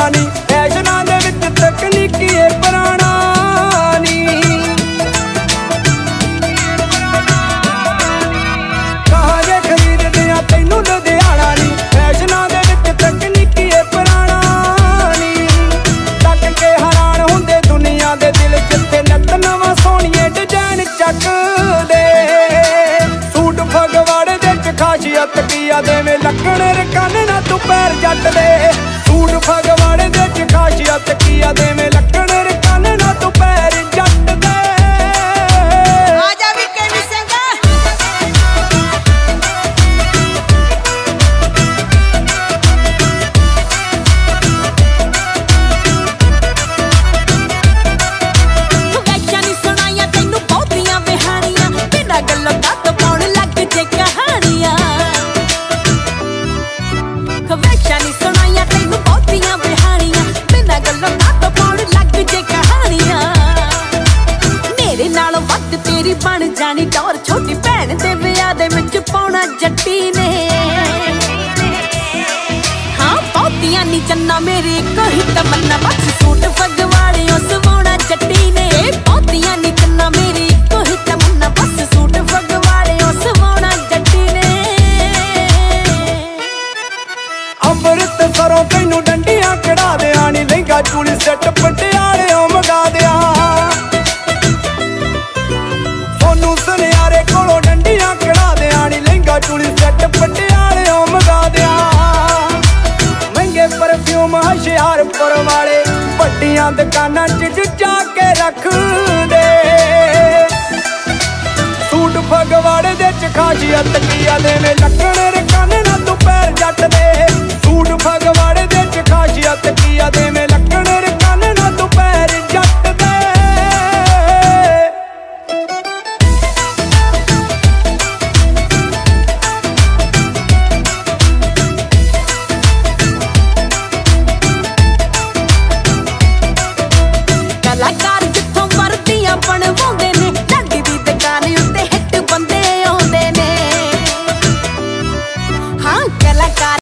ਪੁਰਾਣਾ ਨਹੀਂ ਫੈਸ਼ਨਾਂ ਦੇ ਵਿੱਚ ਤਕਨੀਕੀ ਏ ਪੁਰਾਣਾ ਨਹੀਂ ਕਹਾਂ ਜੇ ਖਰੀਦਦੇ ਆ, ਤੈਨੂੰ ਲੁਧਿਆਣਾ ਨਹੀਂ ਫੈਸ਼ਨਾਂ ਦੇ ਵਿੱਚ ਤਕਨੀਕੀ ਏ ਪੁਰਾਣਾ ਨਹੀਂ ਤੱਕ ਕੇ ਹੈਰਾਨ ਹੁੰਦੇ ਦੁਨੀਆ ਦੇ ਦਿਲ ਜਿੱਤੇ ਨੱਤ ਨਵਾਂ ਸੋਹਣੀਏ ਡਿਜ਼ਾਈਨ ਚੱਕਦੇ ਸੂਟ ਫਗਵਾੜੇ ਦੇ ਚ ਖਾਸੀਅਤ ਕੀ ਆ, ਦੇਵੇਂ ਲੱਕੜ ਰਕਨ ਨਾ ਤੂੰ ਪੈਰ ਜੱਟ ਦੇ। ਵੱਧ ਬਣ ਜਾਣੀ ਟੌਰ ਛੋਟੀ ਭੈਣ ਦੇ ਵਿਆਹ ਦੇ ਵਿੱਚ ਪਾਉਣਾ ਜੱਟੀ ਨੇ ਹਾਂ, ਬਹੁਤੀਆਂ ਨੀ ਚੰਨਾ ਮੇਰੀ ਇੱਕੋ ਹੀ ਤਮੰਨਾ। ਬਸ ਸੂਟ ਫਗਵਾੜਿਓ ਸਵਾਉਣਾ ਜੱਟੀ ਨੇ ਬਹੁਤੀਆਂ ਨੀ ਚੰਨਾ ਮੇਰੇ ਇੱਕੋ ਤਮੰਨਾ। ਬਸ ਸੂਟ ਫਗਵਾੜਿਓ ਸਵਾਉਣਾ ਜੱਟੀ ਨੇ ਅੰਮ੍ਰਿਤ ਸਰੋਂ ਤੈਨੂੰ ਡੰਡੀਆਂ ਕਢਾ ਦਿਆਂ ਨੀ ਲਹਿੰਗਾ ਚੂੜੀ ਸੈੱਟ ਵੱਡੀਆਂ ਦੁਕਾਨਾਂ 'ਚ ਜੁਜਾ ਕੇ ਰੱਖਦੇ। ਸੂਟ ਫਗਵਾੜੇ ਦੇ ਚ ਖਾਸੀਅਤ ਕੀ ਆ ਦੇਵੇਂ ਲੱਕਣ ਰਕਨ ਨਾ ਤੂੰ ਪੈਰ ਜੱਟ ਦੇ